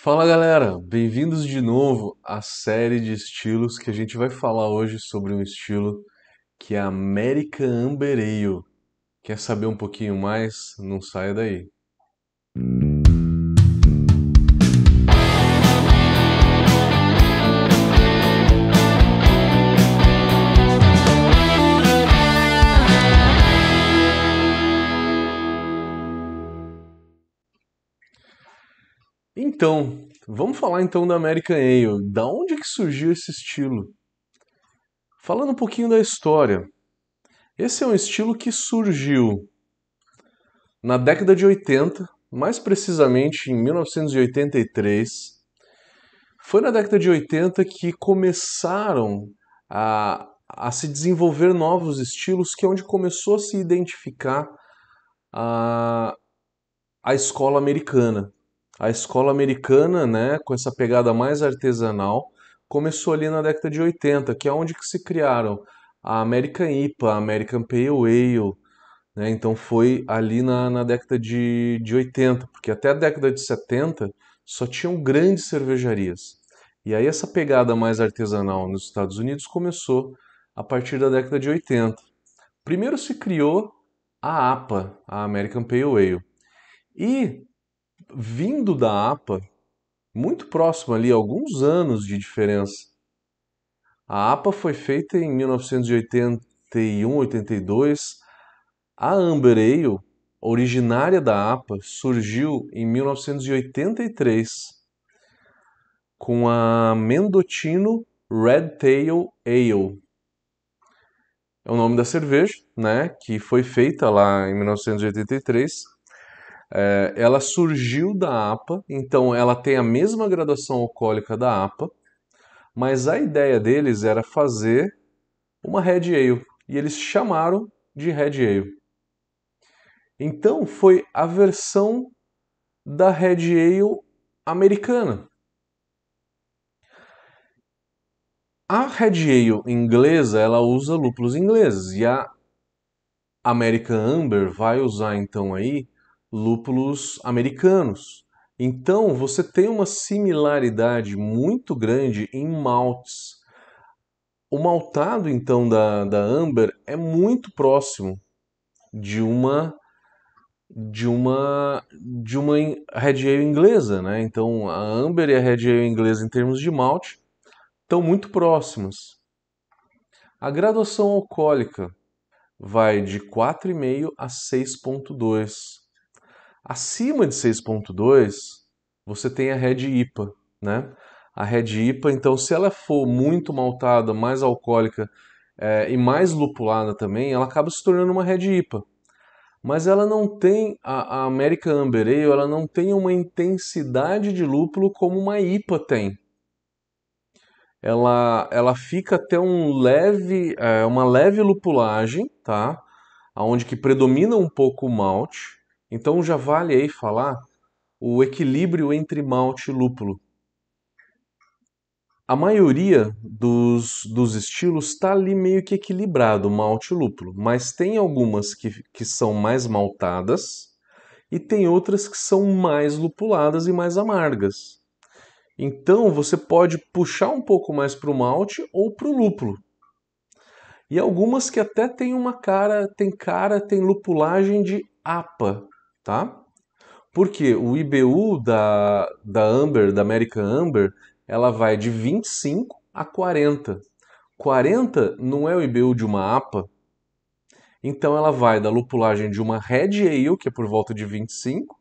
Fala galera, bem-vindos de novo à série de estilos que a gente vai falar hoje sobre um estilo que é American Amber Ale. Quer saber um pouquinho mais? Não saia daí. Então, vamos falar então da American Ale. Da onde que surgiu esse estilo? Falando um pouquinho da história. Esse é um estilo que surgiu na década de 80, mais precisamente em 1983. Foi na década de 80 que começaram a, a se desenvolver novos estilos, que é onde começou a se identificar a, a escola americana a escola americana, né, com essa pegada mais artesanal, começou ali na década de 80, que é onde que se criaram a American IPA, a American Pale Ale, né, então foi ali na, na década de, de 80, porque até a década de 70 só tinham grandes cervejarias. E aí essa pegada mais artesanal nos Estados Unidos começou a partir da década de 80. Primeiro se criou a APA, a American Pale Ale. E vindo da APA, muito próximo ali, alguns anos de diferença. A APA foi feita em 1981, 82. A Amber Ale, originária da APA, surgiu em 1983 com a Mendocino Red Tail Ale. É o nome da cerveja, né, que foi feita lá em 1983 é, ela surgiu da APA, então ela tem a mesma graduação alcoólica da APA, mas a ideia deles era fazer uma Red Ale, e eles chamaram de Red Ale. Então foi a versão da Red Ale americana. A Red Ale inglesa, ela usa lúpulos ingleses e a American Amber vai usar então aí lúpulos americanos. Então você tem uma similaridade muito grande em maltes. O maltado então da, da Amber é muito próximo de uma de uma de uma Red Ale inglesa, né? Então a Amber e a Red Ale inglesa em termos de malte estão muito próximas. A graduação alcoólica vai de 4,5 a 6,2. Acima de 6.2, você tem a Red IPA, né? A Red IPA, então, se ela for muito maltada, mais alcoólica é, e mais lupulada também, ela acaba se tornando uma Red IPA. Mas ela não tem, a, a American Amber Ale, ela não tem uma intensidade de lúpulo como uma IPA tem. Ela, ela fica até um leve, é, uma leve lupulagem, tá? Onde que predomina um pouco o malte, então já vale aí falar o equilíbrio entre malte e lúpulo. A maioria dos, dos estilos está ali meio que equilibrado, malte e lúpulo, mas tem algumas que, que são mais maltadas e tem outras que são mais lupuladas e mais amargas. Então você pode puxar um pouco mais para o malte ou para o lúpulo. E algumas que até tem uma cara, tem cara, tem lupulagem de APA, tá? Porque o IBU da, da Amber, da American Amber, ela vai de 25 a 40. 40 não é o IBU de uma APA, então ela vai da lupulagem de uma Red Ale, que é por volta de 25,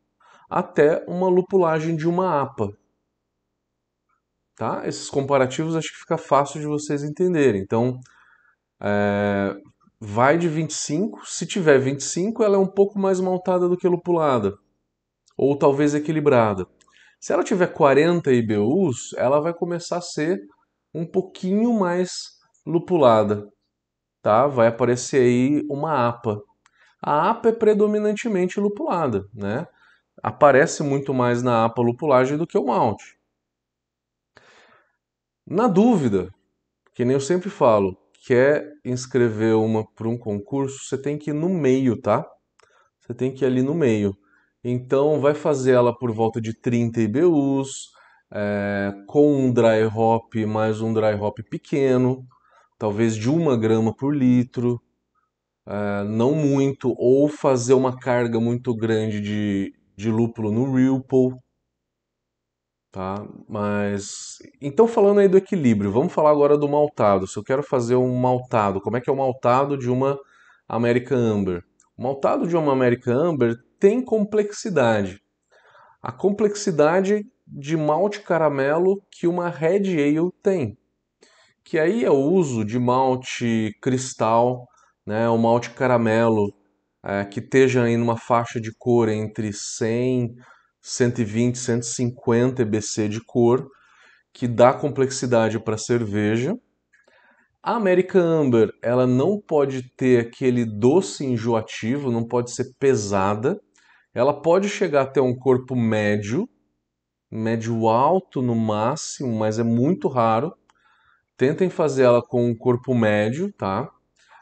até uma lupulagem de uma APA. Tá? Esses comparativos acho que fica fácil de vocês entenderem. Então, é, vai de 25. Se tiver 25, ela é um pouco mais maltada do que lupulada, ou talvez equilibrada. Se ela tiver 40 IBUs, ela vai começar a ser um pouquinho mais lupulada, tá? Vai aparecer aí uma APA. A APA é predominantemente lupulada, né? Aparece muito mais na APA lupulagem do que o malte. Na dúvida, que nem eu sempre falo, quer inscrever uma para um concurso, você tem que ir no meio, tá? Você tem que ir ali no meio. Então vai fazer ela por volta de 30 IBUs, é, com um dry hop mais um dry hop pequeno, talvez de uma grama por litro, é, não muito, ou fazer uma carga muito grande de, de lúpulo no Ripple, tá? Mas então falando aí do equilíbrio, vamos falar agora do maltado. Se eu quero fazer um maltado, como é que é o maltado de uma American Amber? O maltado de uma American Amber tem complexidade. A complexidade de malte caramelo que uma Red Ale tem. Que aí é o uso de malte cristal, né, o malte caramelo, é, que esteja aí numa faixa de cor entre 100 120, 150 EBC de cor, que dá complexidade para a cerveja. A American Amber, ela não pode ter aquele doce enjoativo, não pode ser pesada. Ela pode chegar até um corpo médio, médio alto no máximo, mas é muito raro. Tentem fazer ela com um corpo médio, tá?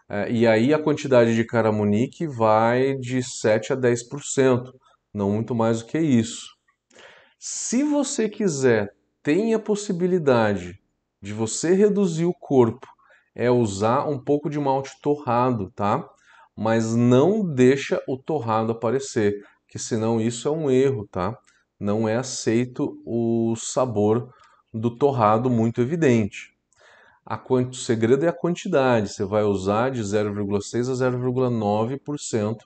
É, e aí a quantidade de caramunique vai de 7 a 10% não muito mais do que isso. Se você quiser, tem a possibilidade de você reduzir o corpo, é usar um pouco de malte torrado, tá? Mas não deixa o torrado aparecer, que senão isso é um erro, tá? Não é aceito o sabor do torrado muito evidente. A O segredo é a quantidade. Você vai usar de 0,6 a 0,9%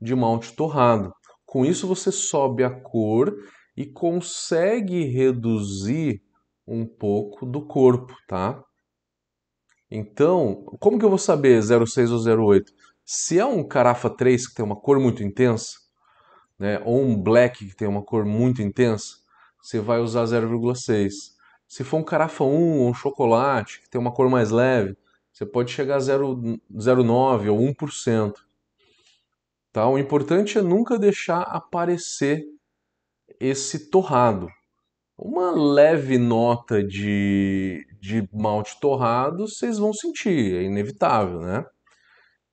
de malte torrado. Com isso você sobe a cor e consegue reduzir um pouco do corpo, tá? Então, como que eu vou saber 06 ou 08? Se é um carafa 3 que tem uma cor muito intensa, né, ou um black que tem uma cor muito intensa, você vai usar 0,6. Se for um carafa 1 ou um chocolate que tem uma cor mais leve, você pode chegar a 0,9 ou 1%. Tá? O importante é nunca deixar aparecer esse torrado. Uma leve nota de, de malte torrado vocês vão sentir, é inevitável, né?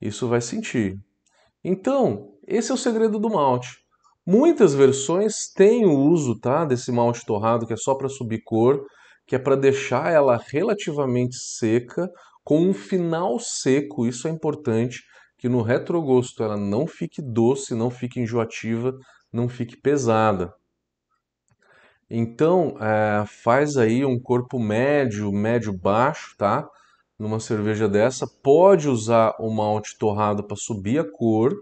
Isso vai sentir. Então, esse é o segredo do malte. Muitas versões têm o uso tá, desse malte torrado que é só para subir cor, que é para deixar ela relativamente seca, com um final seco, isso é importante, que no retrogosto ela não fique doce, não fique enjoativa, não fique pesada. Então, é, faz aí um corpo médio, médio-baixo, tá? Numa cerveja dessa, pode usar o malte torrado para subir a cor.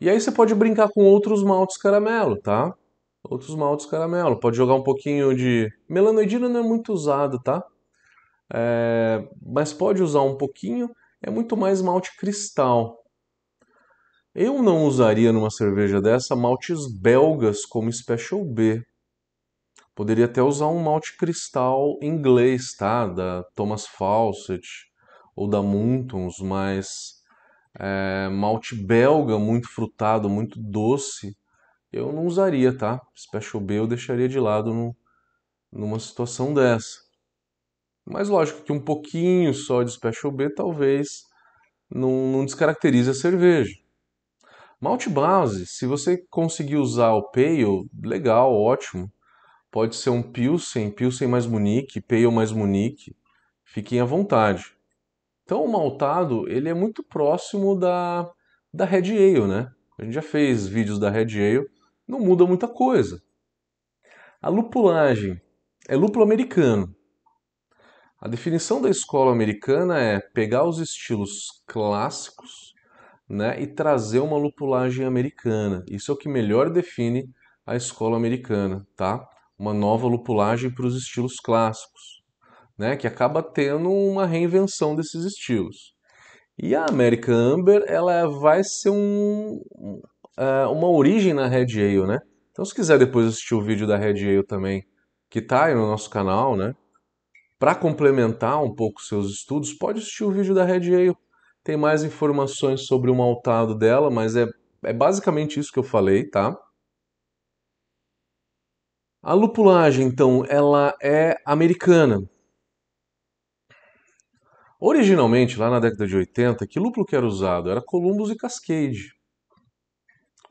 E aí você pode brincar com outros maltes caramelo, tá? Outros maltes caramelo. Pode jogar um pouquinho de... Melanoidina não é muito usado, tá? É... Mas pode usar um pouquinho é muito mais malte cristal. Eu não usaria numa cerveja dessa maltes belgas como Special B. Poderia até usar um malte cristal inglês, tá? Da Thomas Fawcett ou da Muntons, mas é, malte belga muito frutado, muito doce, eu não usaria, tá? Special B eu deixaria de lado no, numa situação dessa. Mas lógico que um pouquinho só de Special B talvez não, não descaracterize a cerveja. Malte base, se você conseguir usar o Pale, legal, ótimo. Pode ser um Pilsen, Pilsen mais Munique, Pale mais Munique. Fiquem à vontade. Então o maltado, ele é muito próximo da, da Red Ale, né? A gente já fez vídeos da Red Ale, não muda muita coisa. A lupulagem é lúpulo americano. A definição da escola americana é pegar os estilos clássicos né, e trazer uma lupulagem americana. Isso é o que melhor define a escola americana, tá? Uma nova lupulagem para os estilos clássicos, né, que acaba tendo uma reinvenção desses estilos. E a American Amber, ela vai ser um, uh, uma origem na Red Ale, né? Então, se quiser depois assistir o vídeo da Red Ale também, que tá aí no nosso canal, né? Para complementar um pouco seus estudos, pode assistir o vídeo da Red Ale. Tem mais informações sobre o maltado dela, mas é, é basicamente isso que eu falei, tá? A lupulagem, então, ela é americana. Originalmente, lá na década de 80, que lúpulo que era usado? Era Columbus e Cascade.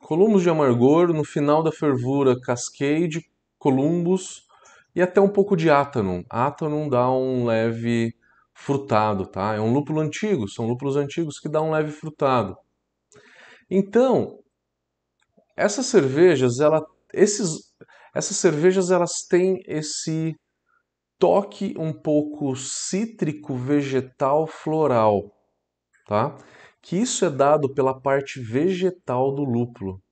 Columbus de amargor, no final da fervura, Cascade Columbus e até um pouco de Atanum. Atanum dá um leve frutado, tá? É um lúpulo antigo, são lúpulos antigos que dá um leve frutado. Então, essas cervejas, ela, esses, essas cervejas elas têm esse toque um pouco cítrico, vegetal, floral, tá? Que isso é dado pela parte vegetal do lúpulo.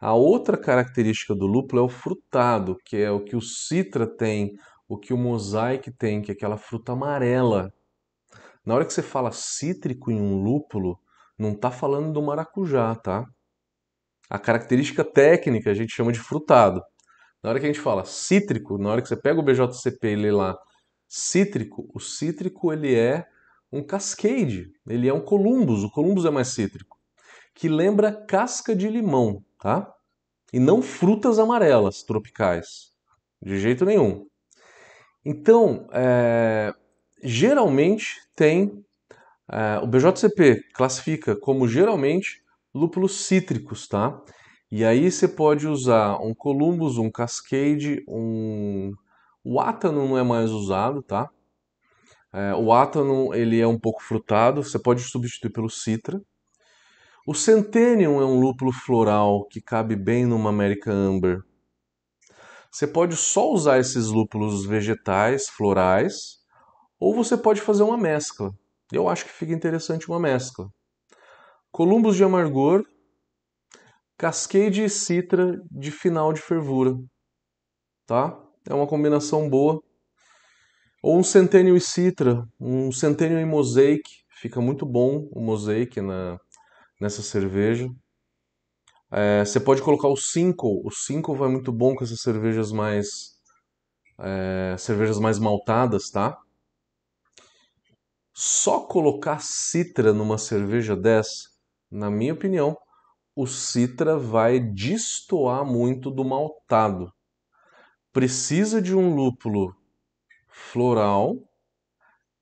A outra característica do lúpulo é o frutado, que é o que o citra tem, o que o mosaic tem, que é aquela fruta amarela. Na hora que você fala cítrico em um lúpulo, não está falando do maracujá, tá? A característica técnica a gente chama de frutado. Na hora que a gente fala cítrico, na hora que você pega o BJCP e lê lá cítrico, o cítrico ele é um cascade, ele é um columbus, o columbus é mais cítrico, que lembra casca de limão, tá? E não frutas amarelas tropicais, de jeito nenhum. Então, é, geralmente tem é, o BJCP classifica como geralmente lúpulos cítricos, tá? E aí você pode usar um Columbus, um Cascade, um... O Atano não é mais usado, tá? É, o Atano ele é um pouco frutado, você pode substituir pelo Citra. O Centennium é um lúpulo floral que cabe bem numa American Amber. Você pode só usar esses lúpulos vegetais, florais, ou você pode fazer uma mescla. Eu acho que fica interessante uma mescla. Columbus de amargor, Cascade e Citra de final de fervura. Tá? É uma combinação boa. Ou um Centennial e Citra, um Centennial e Mosaic, fica muito bom o Mosaic na, nessa cerveja. É, você pode colocar o Cinco, o Cinco vai muito bom com essas cervejas mais é, cervejas mais maltadas, tá? Só colocar citra numa cerveja dessa, na minha opinião, o citra vai destoar muito do maltado. Precisa de um lúpulo floral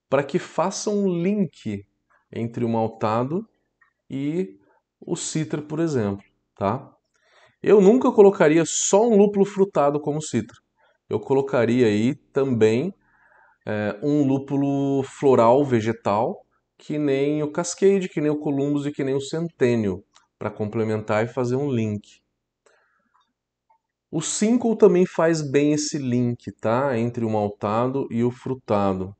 para que faça um link entre o maltado e o citra, por exemplo, tá? Eu nunca colocaria só um lúpulo frutado como citra. Eu colocaria aí também é, um lúpulo floral vegetal, que nem o Cascade, que nem o Columbus e que nem o Centennial, para complementar e fazer um link. O Cinco também faz bem esse link, tá? Entre o maltado e o frutado.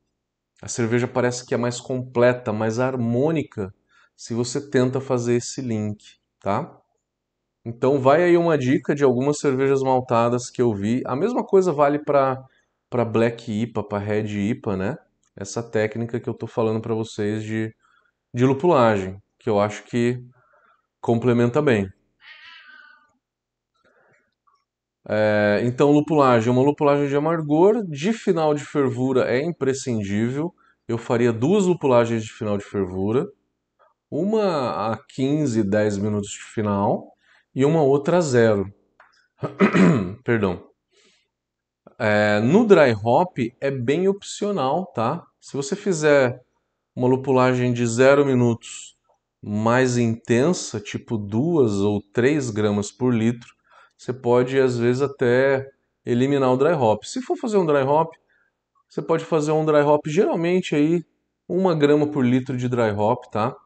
A cerveja parece que é mais completa, mais harmônica, se você tenta fazer esse link, tá? Então vai aí uma dica de algumas cervejas maltadas que eu vi. A mesma coisa vale para para Black IPA, para Red IPA, né? Essa técnica que eu estou falando para vocês de, de lupulagem, que eu acho que complementa bem. É, então, lupulagem, uma lupulagem de amargor, de final de fervura é imprescindível. Eu faria duas lupulagens de final de fervura, uma a 15, 10 minutos de final e uma outra a zero. Perdão. É, no dry hop é bem opcional, tá? Se você fizer uma lupulagem de 0 minutos mais intensa, tipo 2 ou 3 gramas por litro, você pode às vezes até eliminar o dry hop. Se for fazer um dry hop, você pode fazer um dry hop geralmente aí 1 grama por litro de dry hop, tá?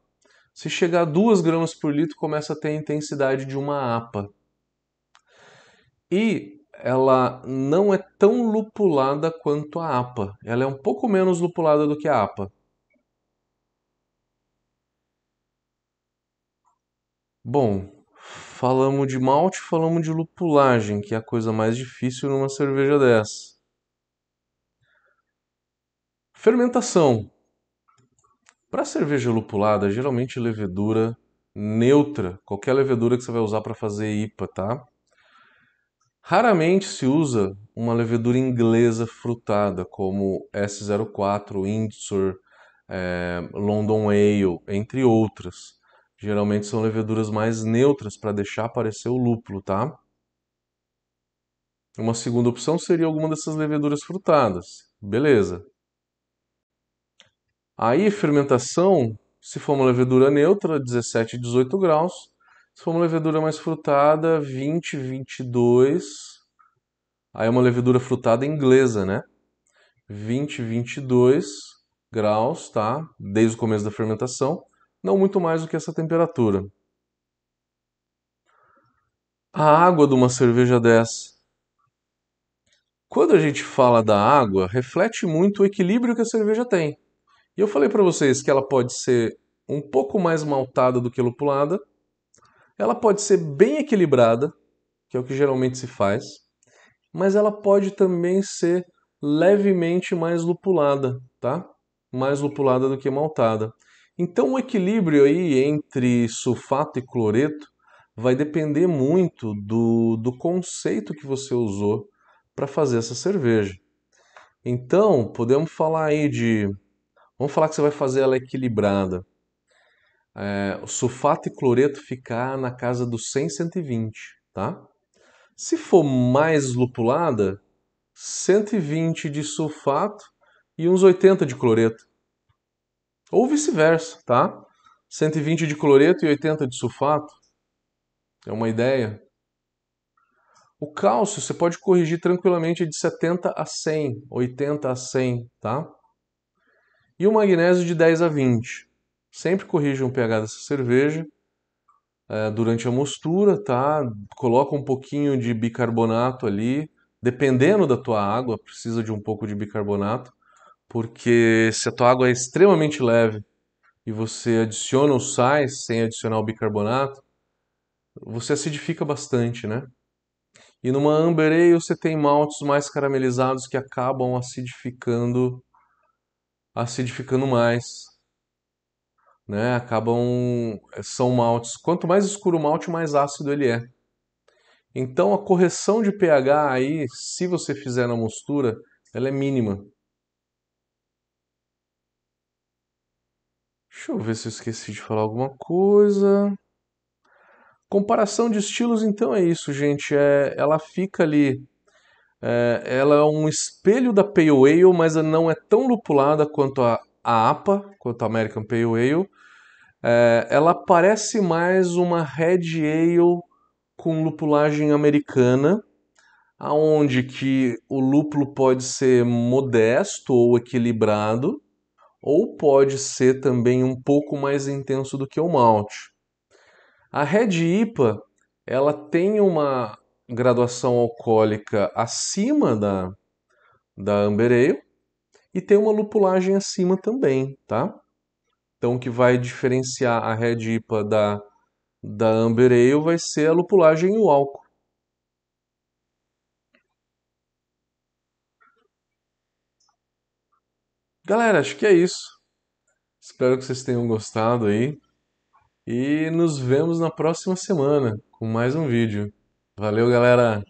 Se chegar a 2 gramas por litro, começa a ter a intensidade de uma APA. E ela não é tão lupulada quanto a APA. Ela é um pouco menos lupulada do que a APA. Bom, falamos de malte, falamos de lupulagem, que é a coisa mais difícil numa cerveja dessa. Fermentação. Para cerveja lupulada, geralmente levedura neutra, qualquer levedura que você vai usar para fazer IPA, tá? Raramente se usa uma levedura inglesa frutada, como S04, Windsor, é, London Ale, entre outras. Geralmente são leveduras mais neutras para deixar aparecer o lúpulo, tá? Uma segunda opção seria alguma dessas leveduras frutadas. Beleza. Aí, fermentação, se for uma levedura neutra, 17 e 18 graus. Se for uma levedura mais frutada, 20, 22. Aí é uma levedura frutada inglesa, né? 20, 22 graus, tá? Desde o começo da fermentação, não muito mais do que essa temperatura. A água de uma cerveja dessa. Quando a gente fala da água, reflete muito o equilíbrio que a cerveja tem. E eu falei para vocês que ela pode ser um pouco mais maltada do que lupulada, ela pode ser bem equilibrada, que é o que geralmente se faz, mas ela pode também ser levemente mais lupulada, tá? Mais lupulada do que maltada. Então o equilíbrio aí entre sulfato e cloreto vai depender muito do, do conceito que você usou para fazer essa cerveja. Então, podemos falar aí de. Vamos falar que você vai fazer ela equilibrada. É, o sulfato e cloreto ficar na casa dos 100, 120, tá? Se for mais lupulada, 120 de sulfato e uns 80 de cloreto. Ou vice-versa, tá? 120 de cloreto e 80 de sulfato. É uma ideia. O cálcio você pode corrigir tranquilamente de 70 a 100, 80 a 100, tá? E o magnésio de 10 a 20. Sempre corrija o pH dessa cerveja é, durante a mostura, tá? Coloca um pouquinho de bicarbonato ali, dependendo da tua água, precisa de um pouco de bicarbonato, porque se a tua água é extremamente leve e você adiciona os sais sem adicionar o bicarbonato, você acidifica bastante, né? E numa Amber Ale você tem maltes mais caramelizados que acabam acidificando acidificando mais, né? Acabam são maltes. Quanto mais escuro o malte, mais ácido ele é. Então a correção de pH aí, se você fizer na mostura, ela é mínima. Deixa eu ver se eu esqueci de falar alguma coisa. Comparação de estilos, então é isso, gente. É, ela fica ali. É, ela é um espelho da Pale Ale, mas não é tão lupulada quanto a, a APA, quanto a American Pale Ale. É, ela parece mais uma Red Ale com lupulagem americana, aonde que o lúpulo pode ser modesto ou equilibrado, ou pode ser também um pouco mais intenso do que o malte. A Red IPA, ela tem uma graduação alcoólica acima da, da Amber Ale e tem uma lupulagem acima também, tá? Então o que vai diferenciar a Red IPA da da Amber Ale vai ser a lupulagem e o álcool. Galera, acho que é isso. Espero que vocês tenham gostado aí. E nos vemos na próxima semana com mais um vídeo. Valeu, galera!